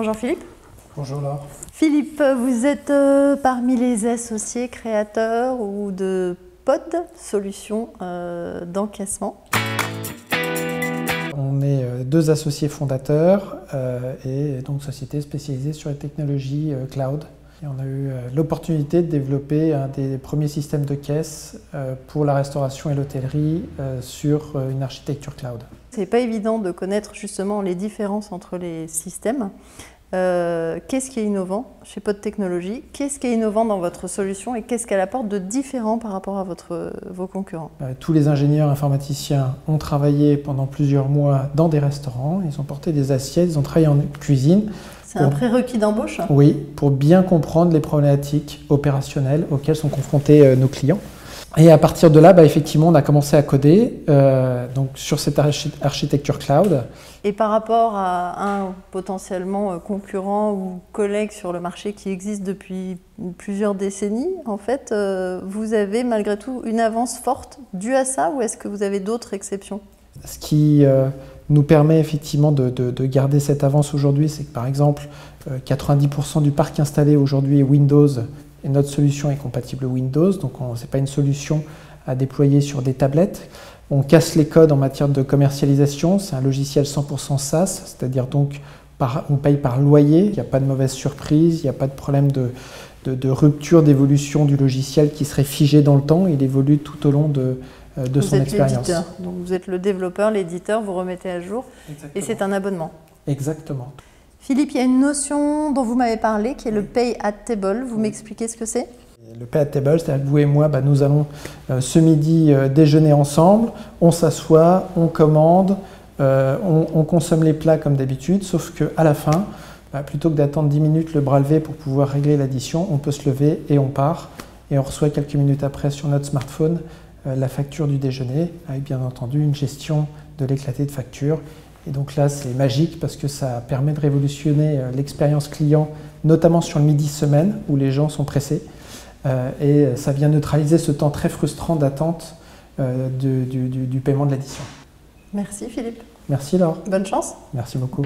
Bonjour Philippe. Bonjour Laure. Philippe, vous êtes euh, parmi les associés créateurs ou de POD, solutions euh, d'encaissement. On est euh, deux associés fondateurs et donc société spécialisée sur les technologies cloud. Et on a eu l'opportunité de développer un des premiers systèmes de caisse pour la restauration et l'hôtellerie sur une architecture cloud. C'est pas évident de connaître justement les différences entre les systèmes. Euh, qu'est-ce qui est innovant chez Pod Technologies? Qu'est-ce qui est innovant dans votre solution et qu'est-ce qu'elle apporte de différent par rapport à votre, vos concurrents? Euh, Tous les ingénieurs informaticiens ont travaillé pendant plusieurs mois dans des restaurants, ils ont porté des assiettes, ils ont travaillé en cuisine. C'est un prérequis d'embauche Oui, pour bien comprendre les problématiques opérationnelles auxquelles sont confrontés euh, nos clients. Et à partir de là, bah, effectivement, on a commencé à coder euh, donc sur cette architecture cloud. Et par rapport à un potentiellement euh, concurrent ou collègue sur le marché qui existe depuis plusieurs décennies, en fait, euh, vous avez malgré tout une avance forte due à ça ou est-ce que vous avez d'autres exceptions? Ce qui nous permet effectivement de, de garder cette avance aujourd'hui, c'est que par exemple, 90% du parc installé aujourd'hui est Windows et notre solution est compatible Windows, donc ce n'est pas une solution à déployer sur des tablettes. On casse les codes en matière de commercialisation, c'est un logiciel 100% SaaS, c'est-à-dire donc on paye par loyer, il n'y a pas de mauvaise surprise, il n'y a pas de problème de, de, rupture d'évolution du logiciel qui serait figé dans le temps, il évolue tout au long de, euh, de son expérience. Donc vous êtes le développeur, l'éditeur, vous remettez à jour, et c'est un abonnement. Exactement. Philippe, il y a une notion dont vous m'avez parlé qui est le pay at table. Vous m'expliquez ce que c'est? Le pay at table, c'est-à-dire que vous et moi, bah, nous allons euh, ce midi euh, déjeuner ensemble, on s'assoit, on commande, euh, on, consomme les plats comme d'habitude, sauf qu'à la fin, bah, plutôt que d'attendre 10 minutes le bras levé pour pouvoir régler l'addition, on peut se lever et on part. Et on reçoit quelques minutes après sur notre smartphone la facture du déjeuner, avec bien entendu une gestion de l'éclaté de facture et donc là, c'est magique parce que ça permet de révolutionner euh, l'expérience client, notamment sur le midi semaine où les gens sont pressés. Euh, et ça vient neutraliser ce temps très frustrant d'attente euh, du, du paiement de l'addition. Merci Philippe. Merci Laure. Bonne chance. Merci beaucoup.